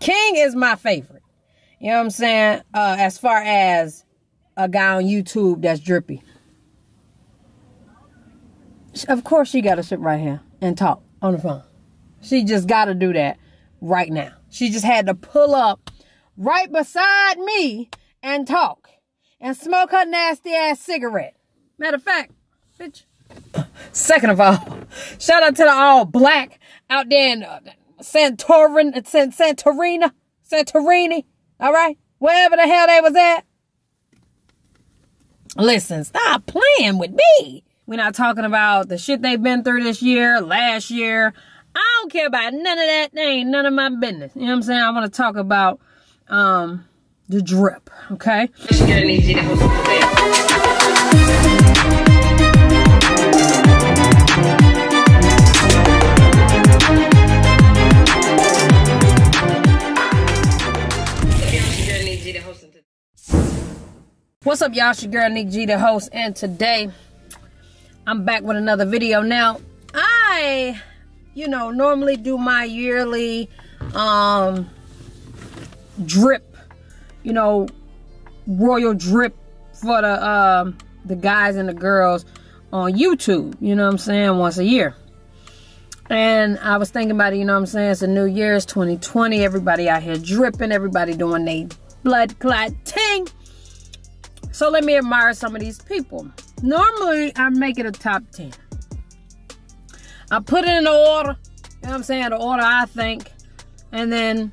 King is my favorite. You know what I'm saying? Uh, as far as a guy on YouTube that's drippy. Of course, she got to sit right here and talk on the phone. She just got to do that right now. She just had to pull up right beside me and talk and smoke her nasty ass cigarette. Matter of fact, bitch. Second of all, shout out to the all black out there in uh, Santorin, Santorina, Santorini. All right, wherever the hell they was at. Listen, stop playing with me. We're not talking about the shit they've been through this year, last year. I don't care about none of that. They ain't none of my business. You know what I'm saying? I want to talk about um the drip, okay? What's up, y'all? It's your girl, Nick G, the host, and today I'm back with another video. Now, I, you know, normally do my yearly um drip, you know, royal drip for the um the guys and the girls on YouTube, you know what I'm saying, once a year. And I was thinking about it, you know what I'm saying? It's a new year, it's 2020, everybody out here dripping, everybody doing they blood clot ting. So let me admire some of these people. Normally, I make it a top 10. I put it in the order, you know what I'm saying, the order I think, and then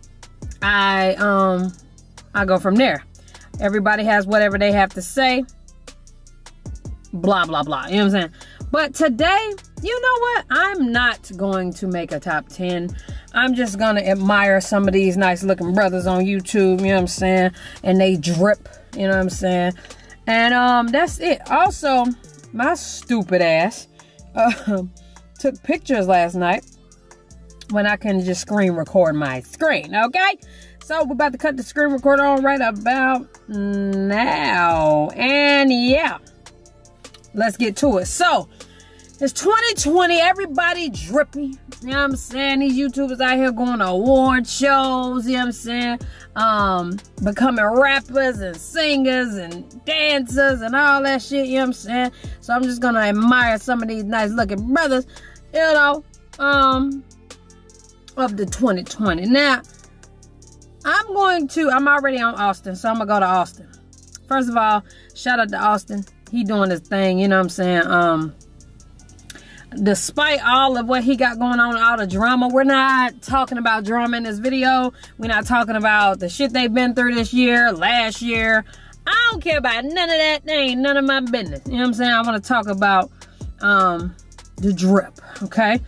I um I go from there. Everybody has whatever they have to say. Blah blah blah. You know what I'm saying? But today, you know what? I'm not going to make a top 10. I'm just gonna admire some of these nice looking brothers on YouTube, you know what I'm saying? And they drip you know what I'm saying? And um, that's it. Also, my stupid ass uh, took pictures last night when I can just screen record my screen, okay? So we're about to cut the screen recorder on right about now. And yeah, let's get to it. So it's 2020. Everybody drippy. You know what I'm saying? These YouTubers out here going to award shows. You know what I'm saying? Um, becoming rappers and singers and dancers and all that shit. You know what I'm saying? So I'm just to admire some of these nice looking brothers, you know, um, of the 2020. Now, I'm going to, I'm already on Austin, so I'm to go to Austin. First of all, shout out to Austin. He doing his thing, you know what I'm saying? Um, despite all of what he got going on, all the drama, we're not talking about drama in this video. We're not talking about the shit they've been through this year, last year. I don't care about none of that. They ain't none of my business. You know what I'm saying? I want to talk about um, the drip, okay?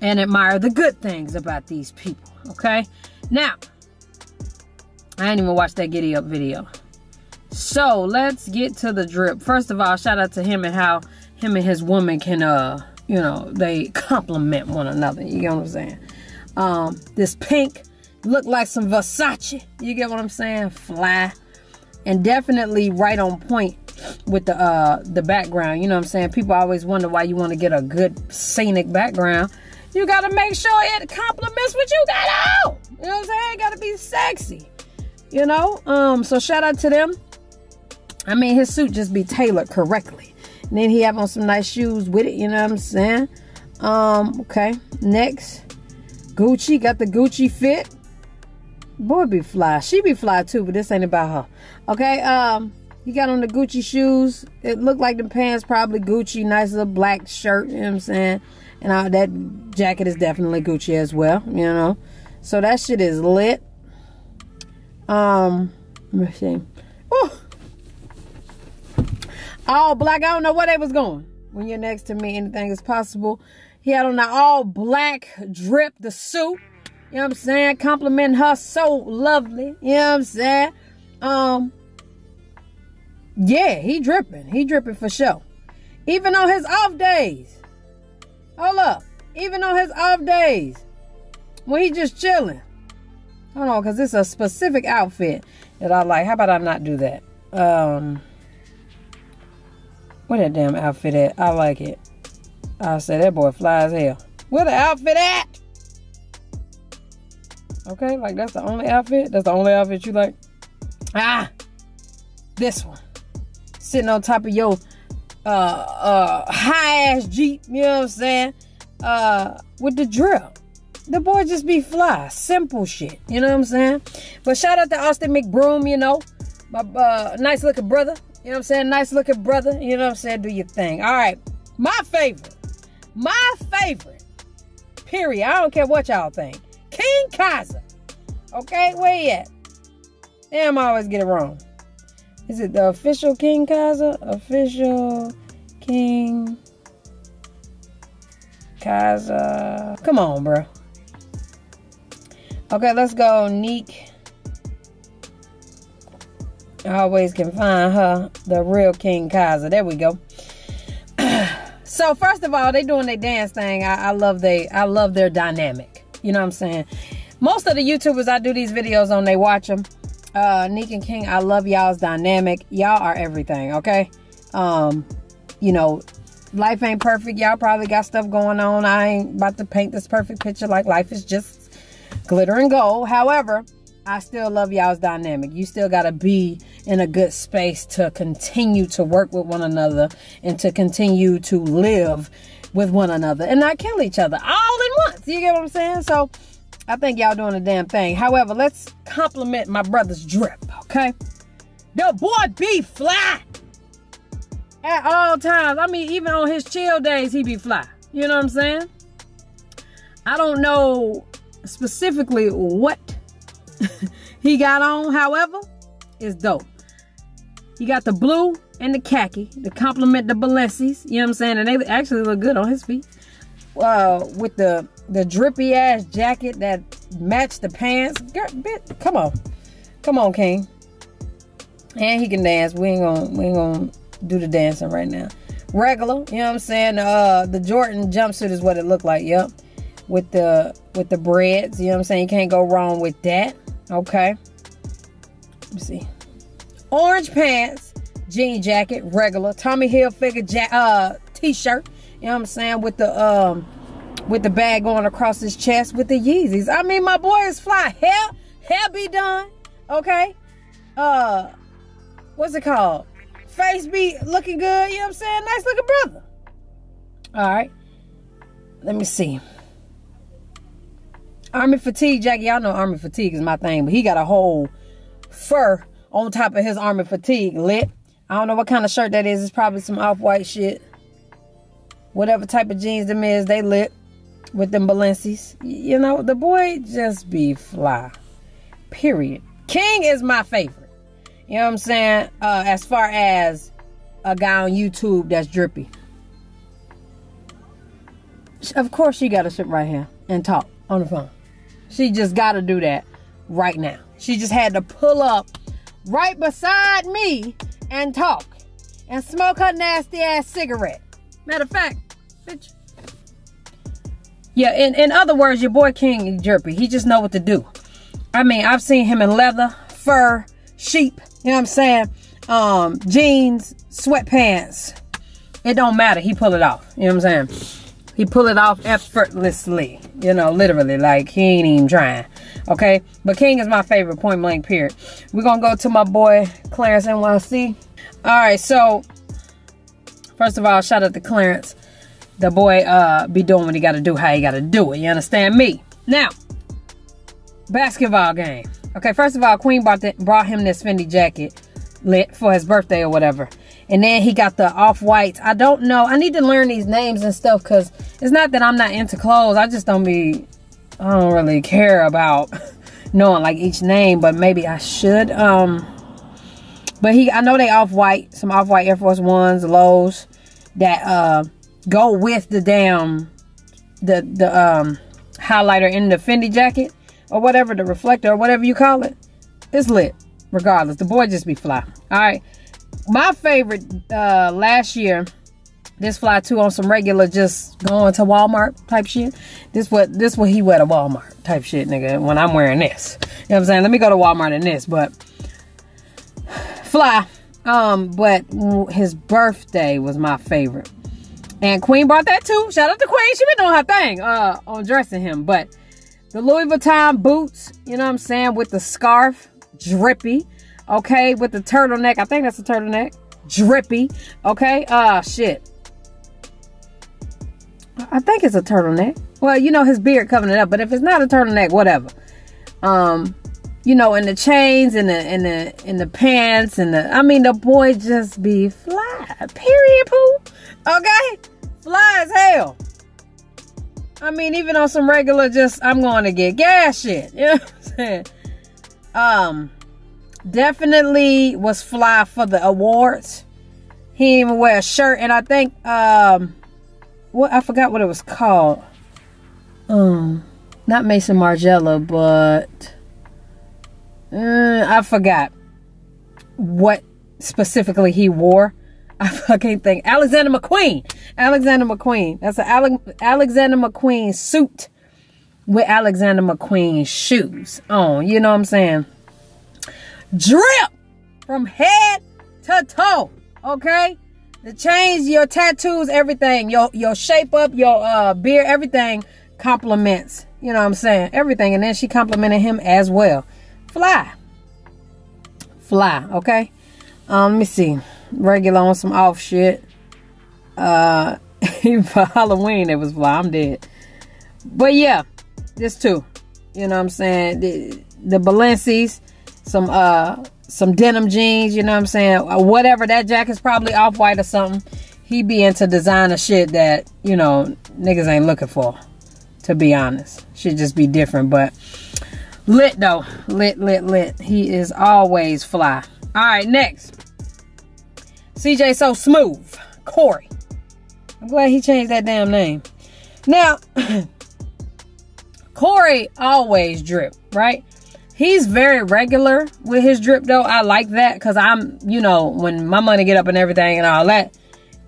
And admire the good things about these people, okay? Now, I ain't even watched that giddy up video. So let's get to the drip. First of all, shout out to him and how him and his woman can uh you know, they complement one another. You get what I'm saying? Um, this pink look like some Versace. You get what I'm saying? Fly. And definitely right on point with the uh the background. You know what I'm saying? People always wonder why you want to get a good scenic background. You gotta make sure it complements what you got out. You know what I'm saying? It gotta be sexy. You know? Um, so shout out to them. I mean his suit just be tailored correctly. And then he have on some nice shoes with it, you know what I'm saying? Um, okay. Next, Gucci got the Gucci fit. Boy be fly. She be fly too, but this ain't about her. Okay, um, he got on the Gucci shoes. It looked like the pants probably Gucci. Nice little black shirt, you know what I'm saying? And uh, that jacket is definitely Gucci as well, you know? So that shit is lit. Um, let me see. Oh, all black. I don't know where they was going. When you're next to me, anything is possible. He had on the all black drip, the suit. You know what I'm saying? Complimenting her so lovely. You know what I'm saying? Um, yeah, he dripping. He dripping for sure. Even on his off days. Hold up. Even on his off days. When he just chilling. Hold on, because it's a specific outfit that I like. How about I not do that? Um... Where that damn outfit at? I like it. I say that boy fly as hell. Where the outfit at? Okay, like that's the only outfit. That's the only outfit you like. Ah, this one. Sitting on top of your uh uh high ass Jeep, you know what I'm saying? Uh with the drill. The boy just be fly. Simple shit. You know what I'm saying? But shout out to Austin McBroom, you know. My uh, nice looking brother. You know what I'm saying? Nice looking brother. You know what I'm saying? Do your thing. All right. My favorite. My favorite. Period. I don't care what y'all think. King Kaiser. Okay, where he at? Damn, I always get it wrong. Is it the official King Kaiser? Official King Kaiser. Come on, bro. Okay, let's go, Neek. I always can find her, the real King Kaiser. There we go. so first of all, they doing their dance thing. I, I love they I love their dynamic. You know what I'm saying? Most of the YouTubers I do these videos on, they watch them. Uh, Neek and King, I love y'all's dynamic. Y'all are everything, okay? Um, you know, life ain't perfect. Y'all probably got stuff going on. I ain't about to paint this perfect picture like life is just glitter and gold. However, I still love y'all's dynamic. You still got to be in a good space to continue to work with one another and to continue to live with one another and not kill each other all in once. You get what I'm saying? So I think y'all doing a damn thing. However, let's compliment my brother's drip, okay? The boy be fly at all times. I mean, even on his chill days, he be fly. You know what I'm saying? I don't know specifically what he got on, however, is dope. He got the blue and the khaki to complement the Balenci's. You know what I'm saying? And they actually look good on his feet. Uh, with the the drippy ass jacket that matched the pants. Girl, bit, come on, come on, King. And he can dance. We ain't gonna we ain't gonna do the dancing right now. Regular, you know what I'm saying? Uh, the Jordan jumpsuit is what it looked like. Yep, with the with the breads. You know what I'm saying? You can't go wrong with that. Okay. Let me see. Orange pants, jean jacket, regular. Tommy Hilfiger ja- uh, t-shirt. You know what I'm saying? With the um with the bag going across his chest with the Yeezys. I mean, my boy is fly. Hair, hair be done. Okay. Uh, what's it called? Face be looking good. You know what I'm saying? Nice looking brother. All right. Let me see. Army fatigue Jackie. Y'all know army fatigue is my thing, but he got a whole fur on top of his army fatigue lit. I don't know what kind of shirt that is. It's probably some off-white shit. Whatever type of jeans them is, they lit with them Balenci's. You know, the boy just be fly. Period. King is my favorite. You know what I'm saying? Uh, as far as a guy on YouTube that's drippy. Of course she got to sit right here and talk on the phone. She just got to do that right now. She just had to pull up right beside me and talk and smoke her nasty ass cigarette. Matter of fact, bitch. Yeah, in, in other words, your boy King jerpy. He just know what to do. I mean, I've seen him in leather, fur, sheep, you know what I'm saying? Um, jeans, sweatpants. It don't matter. He pull it off. You know what I'm saying? He pull it off effortlessly. You know, literally. Like, he ain't even trying. Okay? But King is my favorite, point blank, period. We're going to go to my boy, Clarence NYC. All right, so, first of all, shout out to Clarence. The boy uh, be doing what he got to do, how he got to do it. You understand me? Now, basketball game. Okay, first of all, Queen brought, the, brought him this Fendi jacket lit for his birthday or whatever. And then he got the off-whites. I don't know. I need to learn these names and stuff because it's not that I'm not into clothes. I just don't be, I don't really care about knowing like each name, but maybe I should. Um, But he, I know they off-white, some off-white Air Force Ones, lows that uh, go with the damn, the, the um, highlighter in the Fendi jacket or whatever, the reflector or whatever you call it. It's lit regardless. The boy just be fly. All right. My favorite uh last year, this fly too on some regular just going to Walmart type shit. This what this what he wear to Walmart type shit, nigga. When I'm wearing this. You know what I'm saying? Let me go to Walmart in this, but fly. Um, but his birthday was my favorite. And Queen brought that too. Shout out to Queen. She been doing her thing uh on dressing him. But The Louis Vuitton boots, you know what I'm saying, with the scarf, drippy. Okay, with the turtleneck. I think that's a turtleneck. Drippy. Okay, uh, shit. I think it's a turtleneck. Well, you know, his beard covering it up, but if it's not a turtleneck, whatever. Um, you know, in the chains and the in the in the pants and the I mean the boy just be fly. Period poo. Okay? Fly as hell. I mean, even on some regular just I'm going to get gas shit. You know what I'm saying? Um definitely was fly for the awards. He even wear a shirt and I think um what I forgot what it was called. Um not Maison Margiela, but uh, I forgot what specifically he wore. I can't think. Alexander McQueen. Alexander McQueen. That's an Ale- Alexander McQueen suit with Alexander McQueen shoes on. You know what I'm saying? Drip from head to toe. Okay? The change, your tattoos, everything, your your shape up, your uh beard, everything compliments. You know what I'm saying? Everything. And then she complimented him as well. Fly. Fly, okay? Um, let me see. Regular on some off shit. Uh for Halloween it was fly. I'm dead. But yeah, this too. You know what I'm saying? The, the Balenci's, some uh some denim jeans, you know what I'm saying? Uh, whatever that jacket's probably off white or something. He be into designer shit that, you know, niggas ain't looking for. To be honest. Should just be different, but lit though. Lit, lit, lit. He is always fly. Alright, next. CJ So Smooth. Corey. I'm glad he changed that damn name. Now, Corey always drip, right? He's very regular with his drip though. I like that because I'm, you know, when my money get up and everything and all that,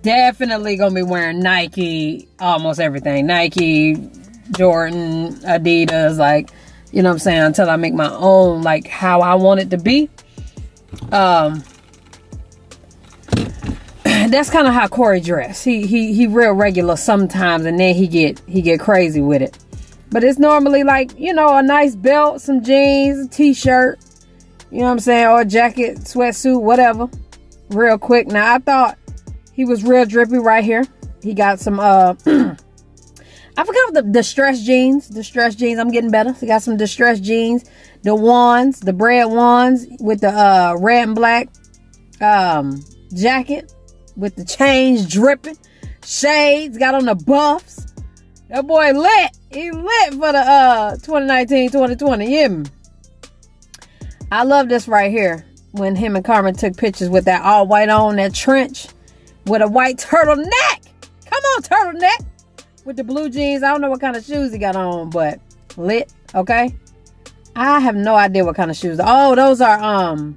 definitely gonna be wearing Nike, almost everything. Nike, Jordan, Adidas, like, you know what I'm saying, until I make my own, like how I want it to be. Um that's kind of how Corey dress. He he he real regular sometimes and then he get he get crazy with it. But it's normally like, you know, a nice belt, some jeans, a t-shirt, you know what I'm saying, or a jacket, sweatsuit, whatever. Real quick. Now I thought he was real drippy right here. He got some uh I forgot the distressed jeans. Distressed jeans. I'm getting better. He got some distressed jeans. The ones, the bread ones with the uh, red and black um, jacket with the chains dripping. Shades. Got on the buffs. That boy lit. He lit for the uh 2019 2020. Him. I love this right here. When him and Carmen took pictures with that all white on, that trench with a white turtleneck. Come on, turtleneck with the blue jeans. I don't know what kind of shoes he got on, but lit, okay? I have no idea what kind of shoes. Oh, those are um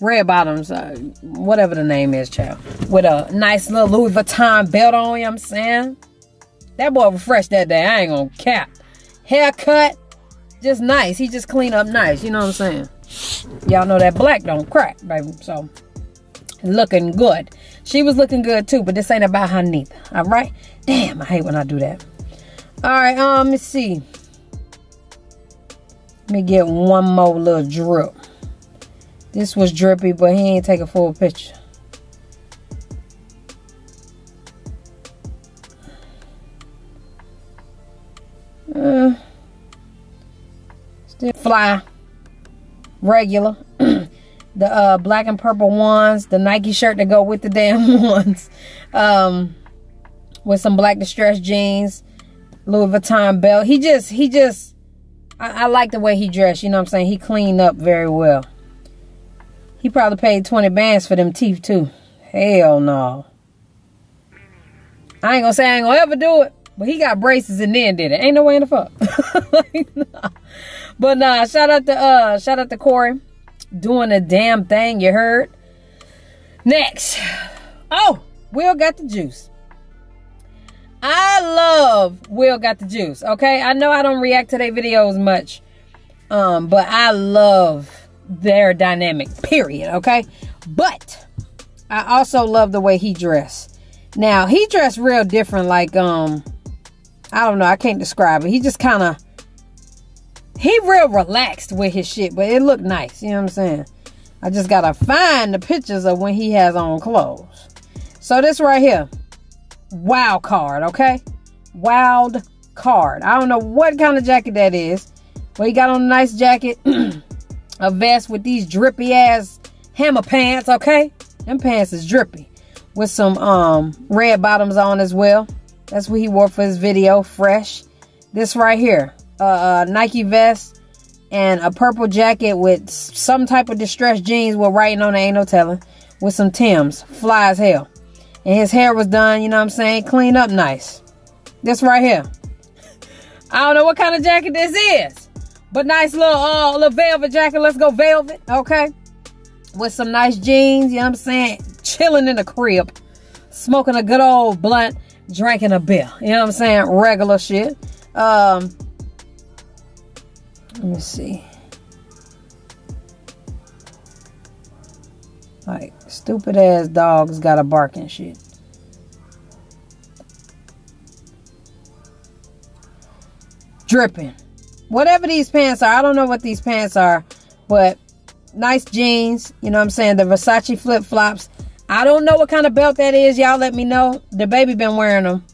red bottoms, uh, whatever the name is, child. With a nice little Louis Vuitton belt on, you know what I'm saying? That boy refreshed that day. I ain't gonna cap. Haircut, just nice. He just clean up nice, you know what I'm saying? Y'all know that black don't crack, baby. So, looking good. She was looking good too, but this ain't about her neither. All right? Damn, I hate when I do that. All right, um, let me see. Let me get one more little drip. This was drippy, but he ain't take a full picture. Uh, still fly. Regular. the uh, black and purple ones. The Nike shirt to go with the damn ones. Um, with some black distressed jeans. Louis Vuitton belt. He just, he just, I, I like the way he dressed. You know what I'm saying? He cleaned up very well. He probably paid 20 bands for them teeth too. Hell no. I ain't gonna say I ain't gonna ever do it. But he got braces and then did it. Ain't no way in the fuck. like, nah. But nah, shout out to uh shout out to Corey. Doing a damn thing, you heard. Next. Oh, Will got the juice. I love Will got the juice. Okay. I know I don't react to their videos much. Um, but I love their dynamic, period. Okay. But I also love the way he dressed. Now he dressed real different, like um I don't know. I can't describe it. He just kind of he real relaxed with his shit, but it looked nice. You know what I'm saying? I just gotta find the pictures of when he has on clothes. So this right here, wild card, okay? Wild card. I don't know what kind of jacket that is, but he got on a nice jacket, a vest with these drippy ass hammer pants, okay? Them pants is drippy with some um red bottoms on as well. That's what he wore for his video, fresh. This right here, uh, uh Nike vest and a purple jacket with some type of distressed jeans with writing on it, ain't no telling, with some Tims, fly as hell. And his hair was done, you know what I'm saying, clean up nice. This right here. I don't know what kind of jacket this is, but nice little, uh, little velvet jacket. Let's go velvet, okay? With some nice jeans, you know what I'm saying, chilling in the crib, smoking a good old blunt, drinking a beer, you know what I'm saying, regular shit. Um, let me see. Like, stupid ass dogs gotta bark and shit. Dripping. Whatever these pants are, I don't know what these pants are, but nice jeans. You know what I'm saying? The Versace flip flops. I don't know what kind of belt that is. Y'all let me know. The baby been wearing them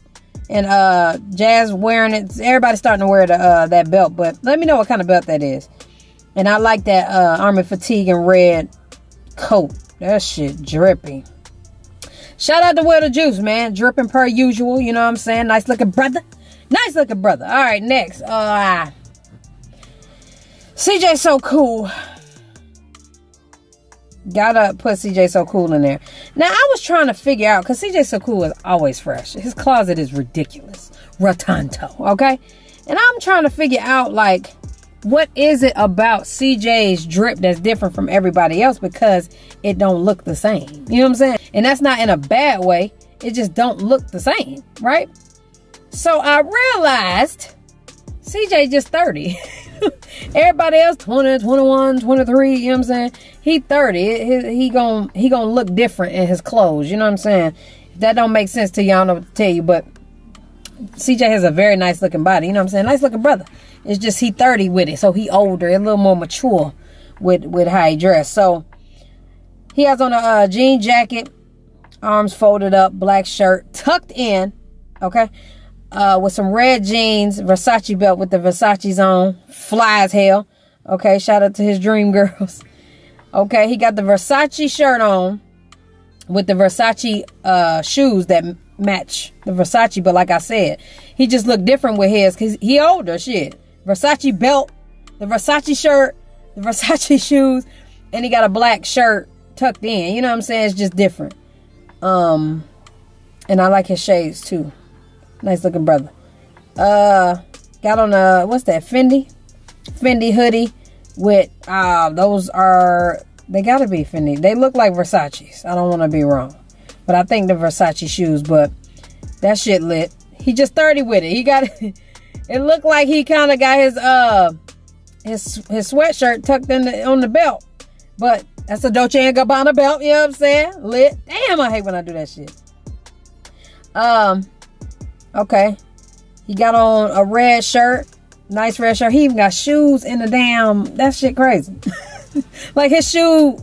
and uh Jazz wearing it. Everybody's starting to wear the uh that belt, but let me know what kind of belt that is. And I like that uh army fatigue and red coat. That shit drippy. Shout out to Will the Juice, man. Dripping per usual, you know what I'm saying? Nice looking brother. Nice looking brother. All right, next. Uh CJ so cool. Gotta put CJ So Cool in there. Now, I was trying to figure out, because CJ So Cool is always fresh. His closet is ridiculous. Rotanto, okay? And I'm trying to figure out, like, what is it about CJ's drip that's different from everybody else because it don't look the same. You know what I'm saying? And that's not in a bad way. It just don't look the same, right? So I realized CJ just 30. Everybody else 20, 21, 23, you know what I'm saying? He 30. He, he gon' he gonna look different in his clothes, you know what I'm saying? If that don't make sense to y'all, I know what to tell you, but CJ has a very nice looking body, you know what I'm saying? Nice looking brother. It's just he 30 with it, so he older, a little more mature with with how he dress. So he has on a uh, jean jacket, arms folded up, black shirt, tucked in, okay? Uh, with some red jeans, Versace belt with the Versace's on, fly as hell. Okay, shout out to his dream girls. Okay, he got the Versace shirt on with the Versace uh, shoes that match the Versace, but like I said, he just looked different with his because he older shit. Versace belt, the Versace shirt, the Versace shoes, and he got a black shirt tucked in. You know what I'm saying? It's just different. Um, and I like his shades too. Nice looking brother. Uh, got on a, what's that, Fendi? Fendi hoodie with, uh, those are, they gotta be Fendi. They look like Versace's. I don't want to be wrong. But I think the Versace shoes, but that shit lit. He just 30 with it. He got, it looked like he kind of got his, uh, his, his sweatshirt tucked in the, on the belt. But that's a Dolce & Gabbana belt, you know what I'm saying? Lit. Damn, I hate when I do that shit. Um, Okay. He got on a red shirt. Nice red shirt. He even got shoes in the damn. That shit crazy. like his shoe,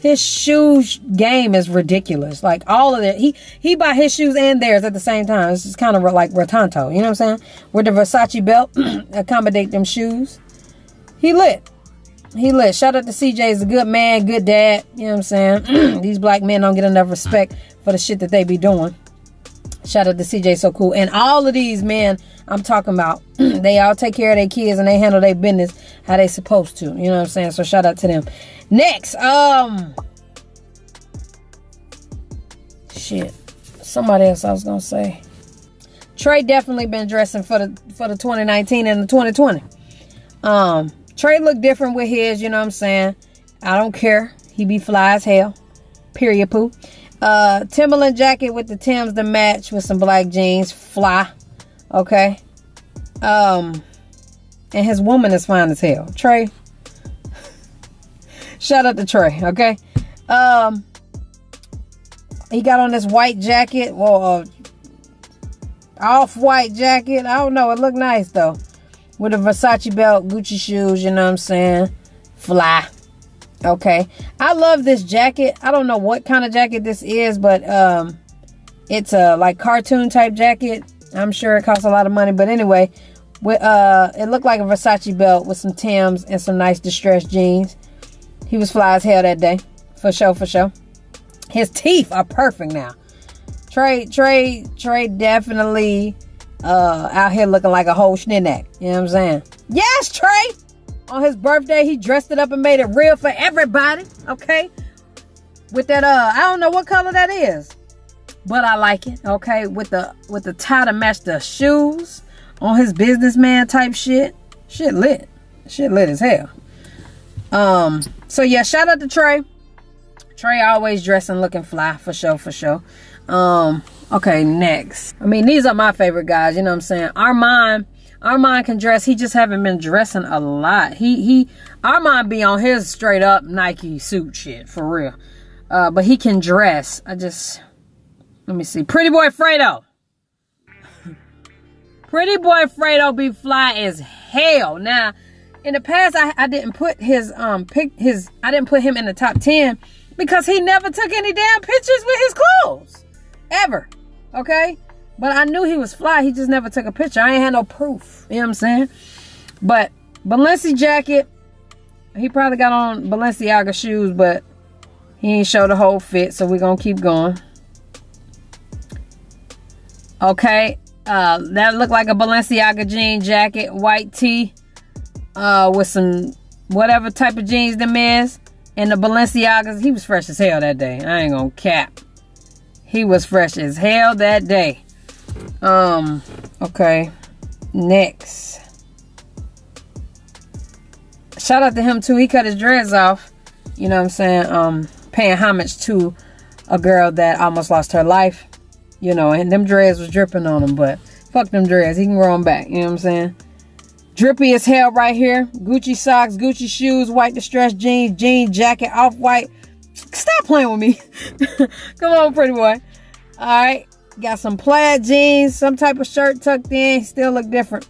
his shoe game is ridiculous. Like all of it. He he bought his shoes and theirs at the same time. It's just kind of like Rotanto. You know what I'm saying? With the Versace belt, accommodate them shoes. He lit. He lit. Shout out to CJ. He's a good man, good dad. You know what I'm saying? These black men don't get enough respect for the shit that they be doing. Shout out to CJ So Cool. And all of these men I'm talking about, they all take care of their kids and they handle their business how they supposed to. You know what I'm saying? So shout out to them. Next, um shit. Somebody else I was gonna say. Trey definitely been dressing for the for the 2019 and the 2020. Um, Trey look different with his, you know what I'm saying? I don't care. He be fly as hell. Period poo. Uh, Timberland jacket with the Tims to match with some black jeans. Fly. Okay. Um, and his woman is fine as hell. Trey. Shout out to Trey. Okay. Um, he got on this white jacket. Well, uh, off-white jacket. I don't know. It looked nice though. with a Versace belt, Gucci shoes, you know what I'm saying? Fly. Okay. I love this jacket. I don't know what kind of jacket this is, but um it's a like cartoon type jacket. I'm sure it costs a lot of money, but anyway, with uh it looked like a Versace belt with some Tims and some nice distressed jeans. He was fly as hell that day. For sure, for sure. His teeth are perfect now. Trey, Trey, Trey definitely uh out here looking like a whole schnick. You know what I'm saying? Yes, Trey! On his birthday, he dressed it up and made it real for everybody. Okay? With that uh, I don't know what color that is. But I like it. Okay, with the with the tie to match the shoes on his businessman type shit. Shit lit. Shit lit as hell. Um, so yeah, shout out to Trey. Trey always dressing looking fly for sure, for sure. Um, okay, next. I mean, these are my favorite guys, you know what I'm saying? Ar'mon, Ar'mon can dress. He just haven't been dressing a lot. He he Ar'mon be on his straight up Nike suit shit, for real. Uh, but he can dress. I just let me see. Pretty boy Fredo. Pretty boy Fredo be fly as hell. Now, in the past, I, I didn't put his um pick his I didn't put him in the top ten because he never took any damn pictures with his clothes ever. Okay, but I knew he was fly. He just never took a picture. I ain't had no proof. You know what I'm saying? But Balenci jacket. He probably got on Balenciaga shoes, but he ain't show the whole fit. So we're gonna keep going. Okay, uh, that looked like a Balenciaga jean jacket, white tee, uh, with some whatever type of jeans them is. And the Balenciagas, he was fresh as hell that day. I ain't gonna cap. He was fresh as hell that day. Um, okay. Next. Shout out to him too. He cut his dreads off. You know what I'm saying? Um, paying homage to a girl that almost lost her life. You know, and them dreads was dripping on him, but fuck them dreads. He can grow them back. You know what I'm saying? Drippy as hell right here. Gucci socks, Gucci shoes, white distressed jeans, jean jacket, off white. Stop playing with me. Come on, pretty boy. All right. Got some plaid jeans, some type of shirt tucked in. Still look different.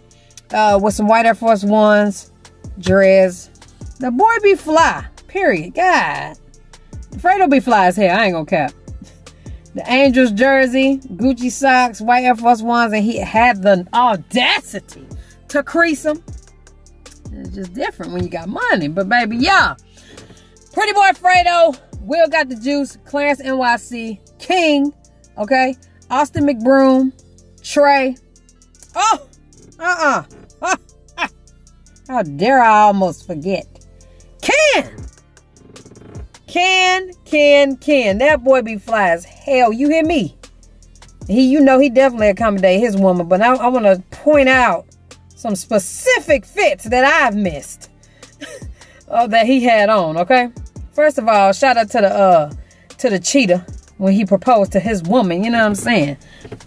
Uh, with some white Air Force Ones, dress. The boy be fly. Period. God. Fredo be fly as hell. I ain't gonna cap. The Angels jersey, Gucci socks, white Air Force Ones, and he had the audacity to crease them. It's just different when you got money. But baby, yeah. Pretty boy Fredo, Will got the juice, Clarence NYC, King, okay? Austin McBroom, Trey. Oh, uh-uh. How dare I almost forget? Ken! Ken, Ken, Ken. That boy be fly as hell. You hear me? He, you know, he definitely accommodate his woman, but I, I want to point out some specific fits that I've missed oh, that he had on, okay? First of all, shout out to the uh to the cheetah when he proposed to his woman, you know what I'm saying?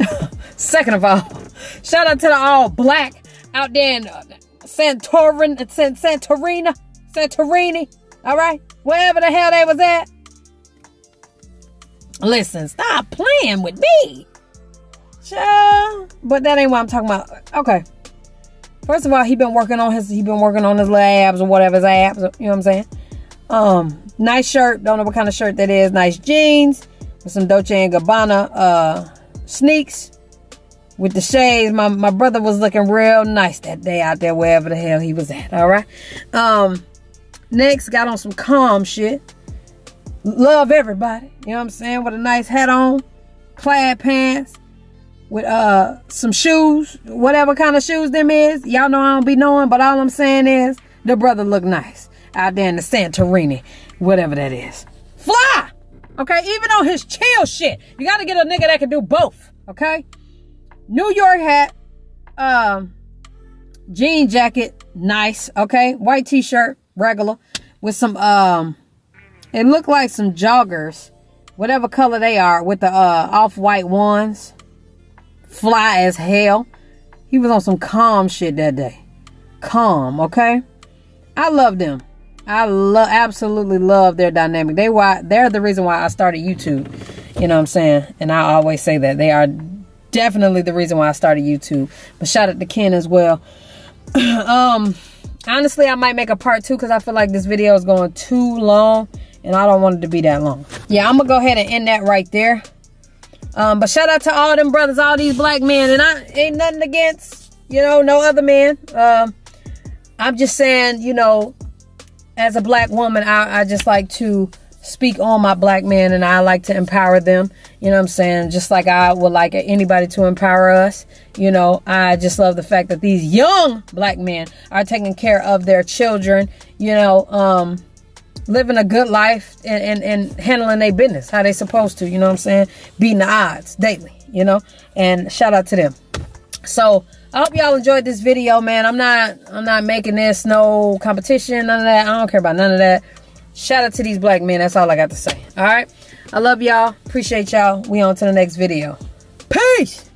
Second of all, shout out to the all black out there in uh, Santorin, Santorina, Santorini, all right? Wherever the hell they was at. Listen, stop playing with me. Child. But that ain't what I'm talking about. Okay. First of all, he been working on his he been working on his labs or whatever his abs, you know what I'm saying? Um, nice shirt, don't know what kind of shirt that is. Nice jeans some Dolce and Gabbana uh sneaks with the shades. My my brother was looking real nice that day out there wherever the hell he was at. All right. Um, next got on some calm shit. Love everybody. You know what I'm saying? With a nice hat on, plaid pants, with uh some shoes, whatever kind of shoes them is. Y'all know I don't be knowing, but all I'm saying is the brother look nice out there in the Santorini, whatever that is. Okay, even on his chill shit. You gotta get a nigga that can do both. Okay? New York hat, um, jean jacket, nice, okay? White t-shirt, regular, with some um it looked like some joggers, whatever color they are, with the uh off-white ones fly as hell. He was on some calm shit that day. Calm, okay? I love them. I love absolutely love their dynamic. They why they're the reason why I started YouTube. You know what I'm saying? And I always say that. They are definitely the reason why I started YouTube. But shout out to Ken as well. um, honestly, I might make a part two because I feel like this video is going too long and I don't want it to be that long. Yeah, I'm gonna go ahead and end that right there. Um, but shout out to all them brothers, all these black men, and I ain't nothing against, you know, no other man. Um, I'm just saying, you know, as a black woman, I, I just like to speak on my black men and I like to empower them. You know what I'm saying? Just like I would like anybody to empower us. You know, I just love the fact that these young black men are taking care of their children, you know, um, living a good life and, and, and handling their business how they supposed to, you know what I'm saying? Beating the odds daily, you know? And shout out to them. So I hope y'all enjoyed this video, man. I'm not I'm not making this no competition, none of that. I don't care about none of that. Shout out to these black men. That's all I got to say. All right. I love y'all. Appreciate y'all. We on to the next video. Peace.